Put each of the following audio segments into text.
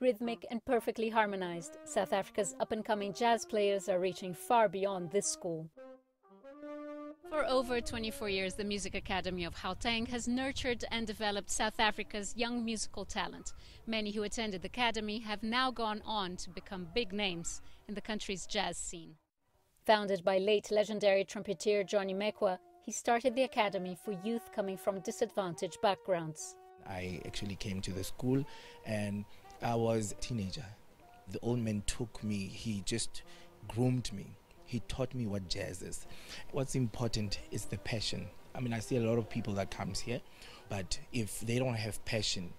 Rhythmic and perfectly harmonized, South Africa's up and coming jazz players are reaching far beyond this school. For over 24 years, the Music Academy of Gauteng has nurtured and developed South Africa's young musical talent. Many who attended the academy have now gone on to become big names in the country's jazz scene. Founded by late legendary trumpeter Johnny Mekoa, he started the academy for youth coming from disadvantaged backgrounds. I actually came to the school and I was a teenager. The old man took me, he just groomed me he taught me what jazz is. What's important is the passion. I mean, I see a lot of people that comes here, but if they don't have passion,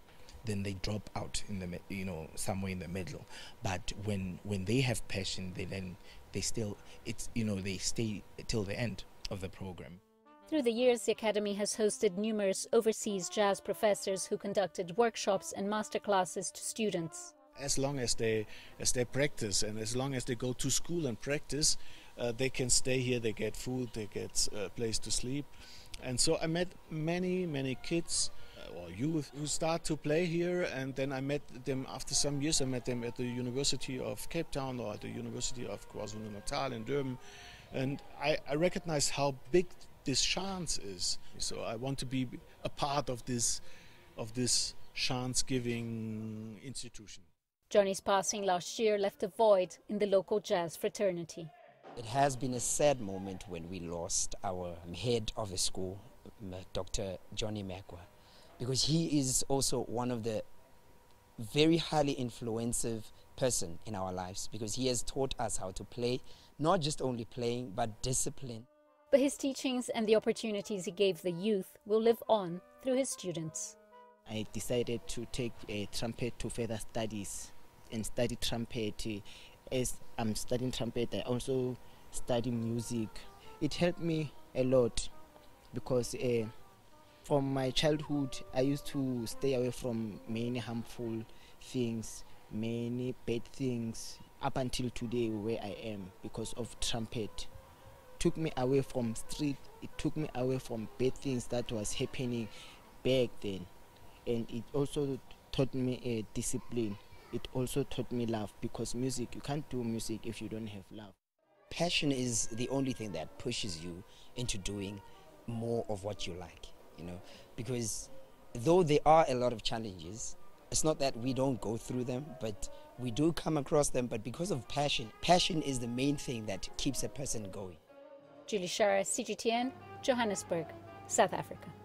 then they drop out in the you know somewhere in the middle. But when when they have passion, they then they still it's you know they stay till the end of the program. Through the years, the Academy has hosted numerous overseas jazz professors who conducted workshops and masterclasses to students. As long as they as they practice and as long as they go to school and practice uh, they can stay here they get food they get a uh, place to sleep. And so i met many many kids uh, or youth who start to play here and then i met them after some years i met them at the university of cape town or at the university of kwazulu-natal in durban. And I, I recognize how big this chance is so i want to be a part of this of this chance giving institution Johnny's passing last year left a void in the local jazz fraternity. It has been a sad moment when we lost our head of the school, um, Dr. Johnny Mekoa, because he is also one of the very highly influential person in our lives because he has taught us how to play, not just only playing, but discipline. But his teachings and the opportunities he gave the youth will live on through his students. I decided to take a trumpet to further studies and study trumpet. As I'm studying trumpet, I also study music. It helped me a lot because uh, from my childhood, I used to stay away from many harmful things, many bad things, up until today where I am because of trumpet. Took me away from street. It took me away from bad things that was happening back then, and it also taught me a discipline it also taught me love because music, you can't do music if you don't have love. Passion is the only thing that pushes you into doing more of what you like, you know, because though there are a lot of challenges, it's not that we don't go through them, but we do come across them. But because of passion, passion is the main thing that keeps a person going. Julie Scheier, CGTN, Johannesburg, South Africa.